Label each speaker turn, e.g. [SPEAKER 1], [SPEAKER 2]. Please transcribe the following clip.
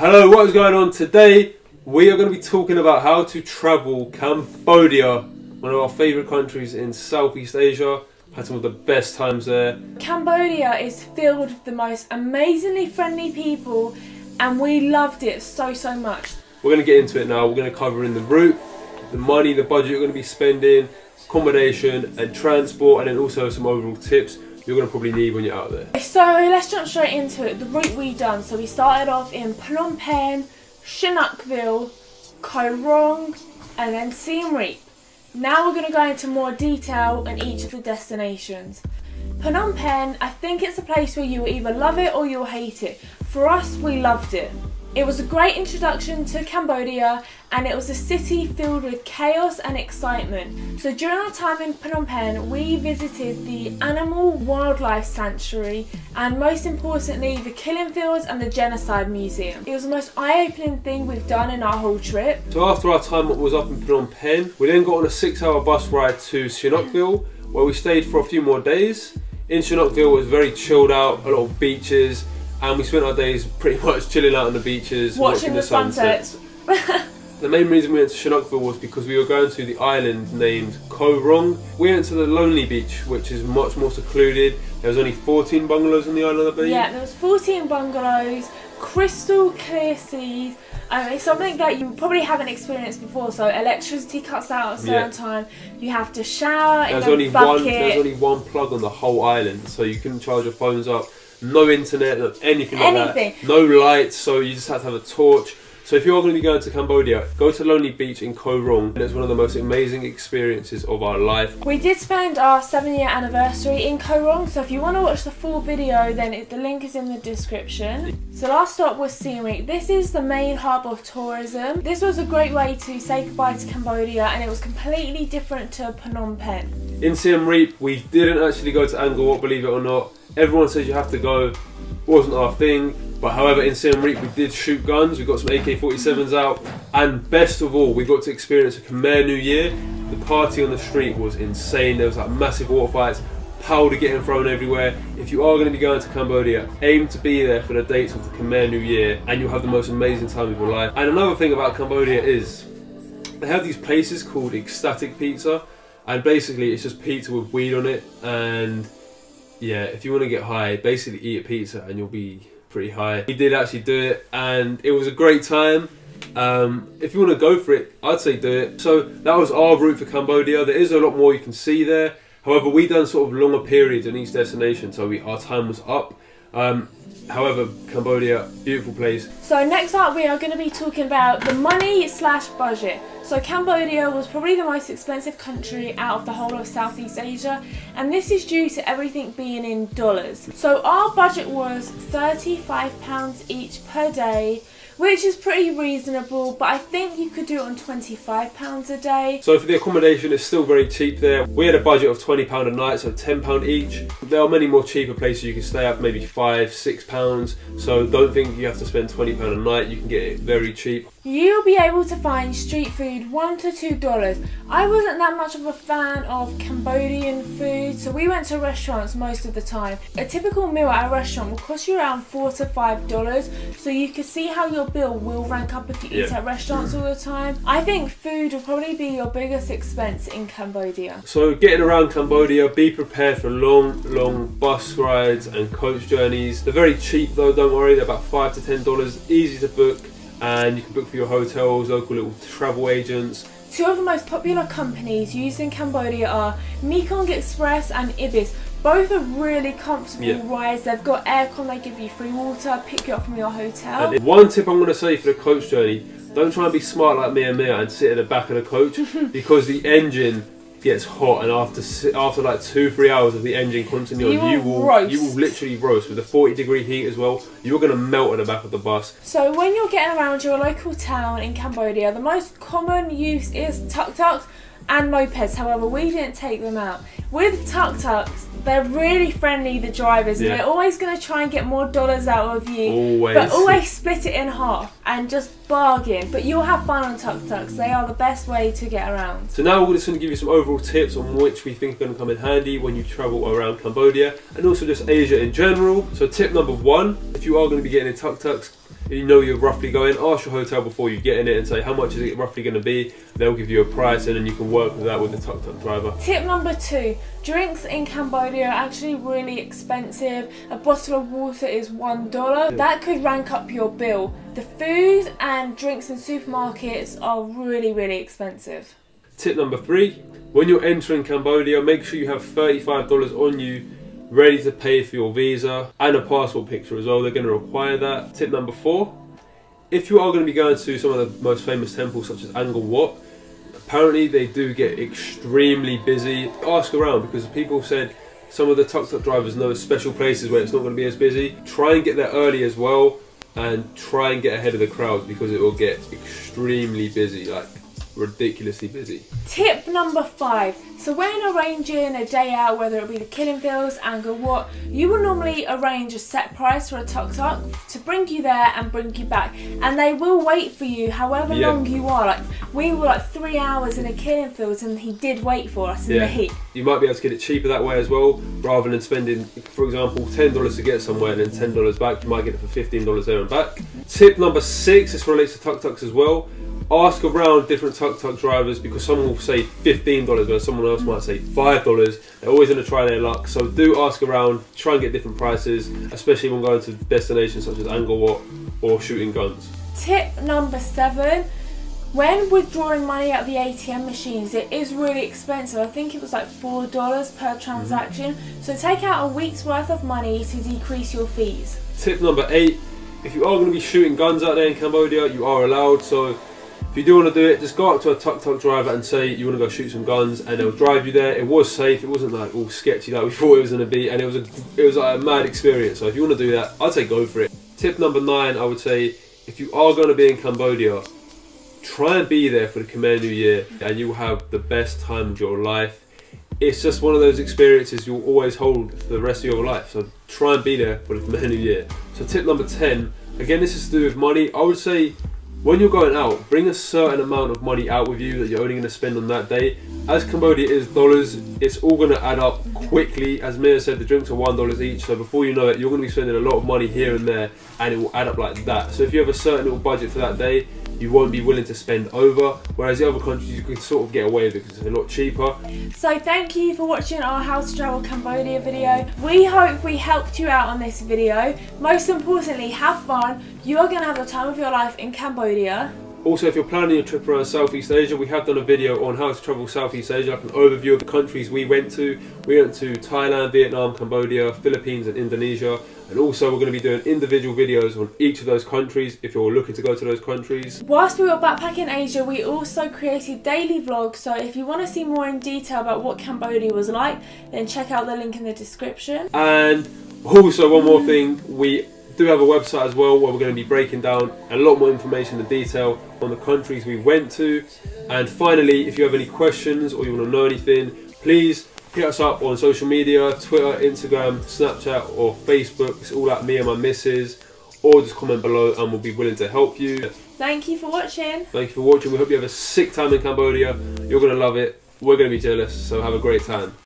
[SPEAKER 1] Hello, what is going on today? We are going to be talking about how to travel Cambodia, one of our favourite countries in Southeast Asia. Had some of the best times there.
[SPEAKER 2] Cambodia is filled with the most amazingly friendly people, and we loved it so, so much.
[SPEAKER 1] We're going to get into it now. We're going to cover in the route, the money, the budget you're going to be spending, accommodation and transport, and then also some overall tips you're going to probably need when you're out there.
[SPEAKER 2] So let's jump straight into it. The route we done. So we started off in Phnom Penh, Sihanoukville, Koh Rong, and then Siem Reap. Now we're going to go into more detail on each of the destinations. Phnom Penh, I think it's a place where you will either love it or you'll hate it. For us, we loved it. It was a great introduction to Cambodia and it was a city filled with chaos and excitement. So during our time in Phnom Penh, we visited the Animal Wildlife Sanctuary and most importantly, the Killing Fields and the Genocide Museum. It was the most eye-opening thing we've done in our whole trip.
[SPEAKER 1] So after our time was up in Phnom Penh, we then got on a six hour bus ride to Sihanoukville where we stayed for a few more days. In Sihanoukville it was very chilled out, a lot of beaches, and we spent our days pretty much chilling out on the beaches,
[SPEAKER 2] watching, watching the, the sunsets.
[SPEAKER 1] the main reason we went to Sihanoukville was because we were going to the island named Koh Rong. We went to the Lonely Beach, which is much more secluded. There was only 14 bungalows on the island, I believe.
[SPEAKER 2] Yeah, there was 14 bungalows, crystal clear seas. Um, it's something that you probably haven't experienced before. So electricity cuts out at a certain yeah. time. You have to shower
[SPEAKER 1] there's
[SPEAKER 2] in
[SPEAKER 1] only
[SPEAKER 2] a bucket.
[SPEAKER 1] One, there's only one plug on the whole island, so you couldn't charge your phones up no internet, anything like
[SPEAKER 2] anything.
[SPEAKER 1] that. No lights, so you just have to have a torch. So if you're going to be going to Cambodia, go to Lonely Beach in Koh Rong. It's one of the most amazing experiences of our life.
[SPEAKER 2] We did spend our seven year anniversary in Koh Rong, so if you want to watch the full video, then it, the link is in the description. So last stop was Siem Reap. This is the main hub of tourism. This was a great way to say goodbye to Cambodia and it was completely different to Phnom Penh.
[SPEAKER 1] In Siem Reap, we didn't actually go to Angkor Wat, believe it or not. Everyone says you have to go. Wasn't our thing. But however, in Siem Reap, we did shoot guns. We got some AK-47s out, and best of all, we got to experience a Khmer New Year. The party on the street was insane. There was like massive water fights, powder getting thrown everywhere. If you are going to be going to Cambodia, aim to be there for the dates of the Khmer New Year, and you'll have the most amazing time of your life. And another thing about Cambodia is they have these places called ecstatic pizza, and basically it's just pizza with weed on it and yeah, if you want to get high, basically eat a pizza and you'll be pretty high. We did actually do it and it was a great time. Um, if you want to go for it, I'd say do it. So that was our route for Cambodia. There is a lot more you can see there. However, we done sort of longer periods in each destination, so we, our time was up. Um, however, Cambodia, beautiful place.
[SPEAKER 2] So next up, we are going to be talking about the money slash budget. So Cambodia was probably the most expensive country out of the whole of Southeast Asia and this is due to everything being in dollars. So our budget was £35 each per day which is pretty reasonable, but I think you could do it on £25 a day.
[SPEAKER 1] So for the accommodation, it's still very cheap there. We had a budget of £20 a night, so £10 each. There are many more cheaper places you can stay at, maybe five, six pounds. So don't think you have to spend £20 a night, you can get it very cheap.
[SPEAKER 2] You'll be able to find street food one to two dollars. I wasn't that much of a fan of Cambodian food, so we went to restaurants most of the time. A typical meal at a restaurant will cost you around four to five dollars, so you can see how your bill will rank up if you eat at restaurants all the time. I think food will probably be your biggest expense in Cambodia.
[SPEAKER 1] So getting around Cambodia, be prepared for long, long bus rides and coach journeys. They're very cheap though, don't worry, they're about five to ten dollars, easy to book and you can book for your hotels, local little travel agents.
[SPEAKER 2] Two of the most popular companies used in Cambodia are Mekong Express and Ibis. Both are really comfortable yeah. rides. They've got aircon, they give you free water, pick you up from your hotel.
[SPEAKER 1] And one tip I'm going to say for the coach journey, don't try and be smart like me and Mia and sit at the back of the coach because the engine gets hot and after after like two three hours of the engine constantly
[SPEAKER 2] you
[SPEAKER 1] on, you
[SPEAKER 2] will roast.
[SPEAKER 1] you will literally roast with a 40 degree heat as well. You're gonna melt at the back of the bus.
[SPEAKER 2] So when you're getting around your local town in Cambodia, the most common use is tuk tuks and mopeds. However, we didn't take them out. With tuk tuks, they're really friendly, the drivers, yeah. and they're always going to try and get more dollars out of you.
[SPEAKER 1] Always.
[SPEAKER 2] But always split it in half and just bargain. But you'll have fun on tuk tuks. They are the best way to get around.
[SPEAKER 1] So now we're just going to give you some overall tips on which we think are going to come in handy when you travel around Cambodia and also just Asia in general. So tip number one, if you are going to be getting in tuk tuks, you know you're roughly going, ask your hotel before you get in it and say how much is it roughly going to be. They'll give you a price and then you can work with that with the tuk tuk driver.
[SPEAKER 2] Tip number two drinks in Cambodia are actually really expensive. A bottle of water is one dollar. That could rank up your bill. The food and drinks in supermarkets are really, really expensive.
[SPEAKER 1] Tip number three when you're entering Cambodia, make sure you have $35 on you ready to pay for your visa and a passport picture as well. They're going to require that. Tip number four if you are going to be going to some of the most famous temples such as Angkor Wat, apparently they do get extremely busy. Ask around because people said some of the tuk tuk drivers know special places where it's not going to be as busy. Try and get there early as well and try and get ahead of the crowd because it will get extremely busy. Like ridiculously busy.
[SPEAKER 2] Tip number five. So when arranging a day out, whether it be the Killing Fields, Angkor Wat, you will normally arrange a set price for a tuk tuk to bring you there and bring you back. And they will wait for you however yeah. long you are. Like we were like three hours in a Killing Fields and he did wait for us in yeah. the heat.
[SPEAKER 1] You might be able to get it cheaper that way as well, rather than spending, for example, $10 to get somewhere and then $10 back. You might get it for $15 there and back. Tip number six, this relates to tuk tuks as well ask around different tuk tuk drivers because someone will say $15 where someone else might say $5. They're always going to try their luck. So do ask around, try and get different prices, especially when going to destinations such as Angkor Wat or shooting guns.
[SPEAKER 2] Tip number seven. When withdrawing money at the ATM machines, it is really expensive. I think it was like $4 per transaction. So take out a week's worth of money to decrease your fees.
[SPEAKER 1] Tip number eight. If you are going to be shooting guns out there in Cambodia, you are allowed. So if you do want to do it, just go up to a tuk tuk driver and say you want to go shoot some guns, and they'll drive you there. It was safe. It wasn't like all sketchy like we thought it was going to be, and it was a it was like a mad experience. So if you want to do that, I'd say go for it. Tip number nine, I would say if you are going to be in Cambodia, try and be there for the Khmer New Year, and you will have the best time of your life. It's just one of those experiences you'll always hold for the rest of your life. So try and be there for the Khmer New Year. So tip number ten, again, this is to do with money. I would say when you're going out, bring a certain amount of money out with you that you're only going to spend on that day. As Cambodia is dollars, it's all going to add up quickly. As Mia said, the drinks are one dollars each, so before you know it, you're going to be spending a lot of money here and there, and it will add up like that. So if you have a certain little budget for that day, you won't be willing to spend over. Whereas the other countries, you can sort of get away with it because it's a lot cheaper.
[SPEAKER 2] So thank you for watching our How to Travel Cambodia video. We hope we helped you out on this video. Most importantly, have fun. You are going to have the time of your life in Cambodia.
[SPEAKER 1] Also, if you're planning a trip around Southeast Asia, we have done a video on how to travel Southeast Asia, like an overview of the countries we went to. We went to Thailand, Vietnam, Cambodia, Philippines and Indonesia. And also we're going to be doing individual videos on each of those countries if you're looking to go to those countries.
[SPEAKER 2] Whilst we were backpacking Asia, we also created daily vlogs. So if you want to see more in detail about what Cambodia was like, then check out the link in the description.
[SPEAKER 1] And also one more thing, we do have a website as well where we're going to be breaking down a lot more information and detail on the countries we went to. And finally, if you have any questions or you want to know anything, please hit us up on social media, Twitter, Instagram, Snapchat or Facebook. It's all at me and my missus. Or just comment below and we'll be willing to help you.
[SPEAKER 2] Thank you for watching.
[SPEAKER 1] Thank you for watching. We hope you have a sick time in Cambodia. You're going to love it. We're going to be jealous, so have a great time.